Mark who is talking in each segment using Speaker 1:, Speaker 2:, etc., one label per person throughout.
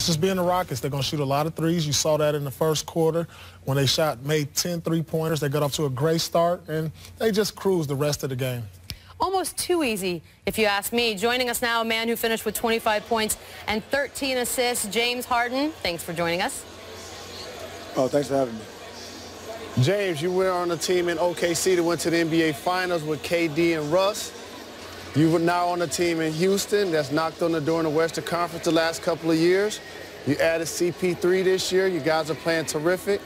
Speaker 1: Just being the Rockets, they're going to shoot a lot of threes. You saw that in the first quarter when they shot, made 10 three-pointers. They got off to a great start, and they just cruised the rest of the game.
Speaker 2: Almost too easy, if you ask me. Joining us now, a man who finished with 25 points and 13 assists, James Harden. Thanks for joining us.
Speaker 3: Oh, thanks for having me.
Speaker 4: James, you were on the team in OKC that went to the NBA Finals with KD and Russ. You were now on a team in Houston that's knocked on the door in the Western Conference the last couple of years. You added CP3 this year. You guys are playing terrific.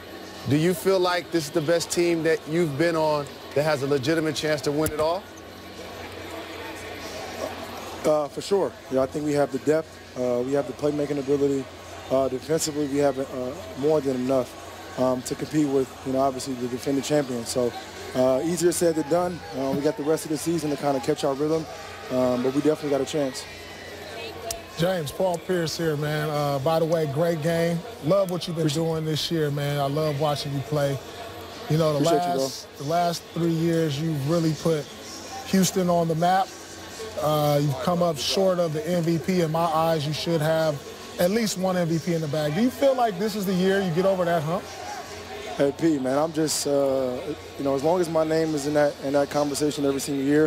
Speaker 4: Do you feel like this is the best team that you've been on that has a legitimate chance to win it all?
Speaker 3: Uh, for sure. Yeah, I think we have the depth. Uh, we have the playmaking ability. Uh, defensively, we have uh, more than enough um, to compete with, you know, obviously the defending champion. So uh, easier said than done. Uh, we got the rest of the season to kind of catch our rhythm, um, but we definitely got a chance.
Speaker 1: James, Paul Pierce here, man. Uh, by the way, great game. Love what you've been doing this year, man. I love watching you play. You know, the
Speaker 3: Appreciate
Speaker 1: last the last three years, you've really put Houston on the map. Uh, you've come up short of the MVP. In my eyes, you should have at least one MVP in the bag. Do you feel like this is the year you get over that hump?
Speaker 3: Hey, P, man, I'm just, uh, you know, as long as my name is in that in that conversation every single year,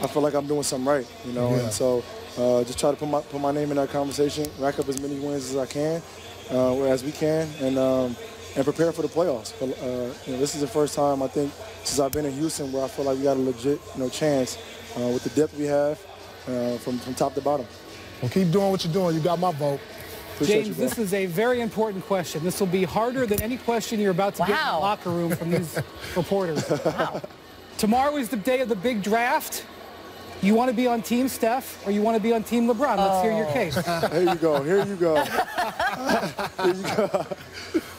Speaker 3: I feel like I'm doing something right, you know.
Speaker 1: Yeah.
Speaker 3: And so, uh, just try to put my put my name in that conversation, rack up as many wins as I can, uh, as we can, and um, and prepare for the playoffs. But uh, you know, this is the first time I think since I've been in Houston where I feel like we got a legit, you know, chance uh, with the depth we have uh, from from top to bottom.
Speaker 1: Well, keep doing what you're doing. You got my vote.
Speaker 3: Appreciate
Speaker 5: James, this is a very important question. This will be harder than any question you're about to get in the locker room from these reporters.
Speaker 2: Wow.
Speaker 5: Tomorrow is the day of the big draft. You want to be on Team Steph or you want to be on Team LeBron? Let's hear your case.
Speaker 3: Here you go. Here you go. Here you go.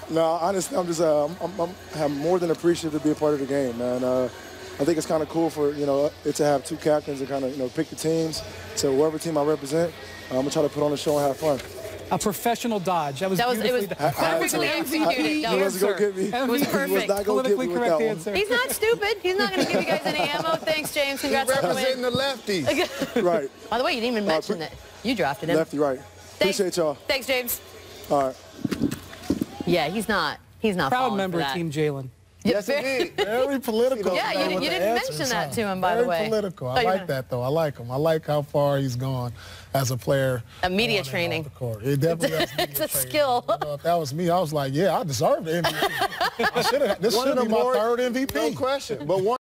Speaker 3: No, honestly, I'm just uh, I'm, I'm, I'm more than appreciative to be a part of the game, man. Uh, I think it's kind of cool for you know it to have two captains and kind of you know pick the teams. So whoever team I represent, I'm gonna try to put on the show and have fun.
Speaker 5: A professional dodge. That was
Speaker 2: That was, it was
Speaker 5: beautifully done.
Speaker 2: perfectly executed.
Speaker 3: He wasn't gonna
Speaker 2: answer.
Speaker 3: get me.
Speaker 2: It was perfect.
Speaker 3: not gonna get
Speaker 5: Politically
Speaker 3: me with
Speaker 5: correct answer.
Speaker 2: He's not stupid. He's not going to give you guys any ammo. Thanks, James. Congrats on the
Speaker 4: Representing
Speaker 2: win.
Speaker 4: the lefties.
Speaker 3: Right,
Speaker 2: By the way, you didn't even mention
Speaker 3: pre-
Speaker 2: that you drafted him.
Speaker 3: lefty, right.
Speaker 2: Thanks.
Speaker 3: Appreciate y'all.
Speaker 2: Thanks, James.
Speaker 3: All right.
Speaker 2: Yeah, he's not. He's not
Speaker 5: Proud member
Speaker 2: for
Speaker 5: of. Team Jalen.
Speaker 4: yes, indeed.
Speaker 1: Very political.
Speaker 2: Yeah, you didn't- you didn't
Speaker 1: answers,
Speaker 2: mention that
Speaker 1: huh?
Speaker 2: to him, by the way.
Speaker 1: Very political.
Speaker 2: Oh,
Speaker 1: I
Speaker 2: you
Speaker 1: like
Speaker 2: know.
Speaker 1: that, though. I like him. I like how far he's gone as a player.
Speaker 2: A media
Speaker 1: on and off
Speaker 2: training.
Speaker 1: the court. It definitely has media
Speaker 2: It's a
Speaker 1: training.
Speaker 2: skill.
Speaker 1: You know, if that was me, I was like, yeah, I deserve the MVP. I should have. This should
Speaker 4: of
Speaker 1: be my
Speaker 4: more-
Speaker 1: third MVP.
Speaker 4: No question. But one